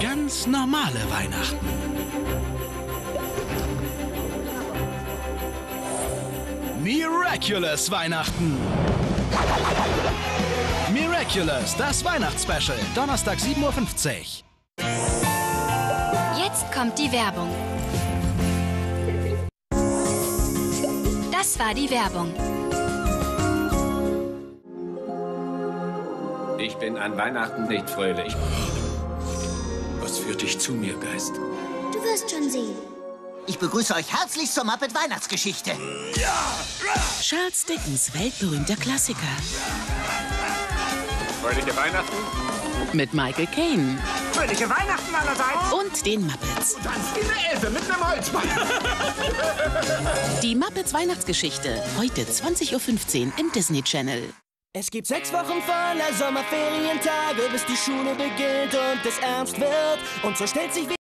Ganz normale Weihnachten. Miraculous Weihnachten. Miraculous, das Weihnachtsspecial. Donnerstag 7.50 Uhr. Jetzt kommt die Werbung. Das war die Werbung. Ich bin an Weihnachten nicht fröhlich. Führt dich zu mir, Geist? Du wirst schon sehen. Ich begrüße euch herzlich zur Muppet Weihnachtsgeschichte. Charles Dickens weltberühmter Klassiker. Fröhliche Weihnachten? Mit Michael Caine Fröhliche Weihnachten allerseits. und den Muppets. Eine Elfe mit einem Holzbein. Die Muppets Weihnachtsgeschichte. Heute 20.15 Uhr im Disney Channel. Es gibt sechs Wochen voller Sommerferientage, bis die Schule beginnt und es ernst wird. Und so stellt sich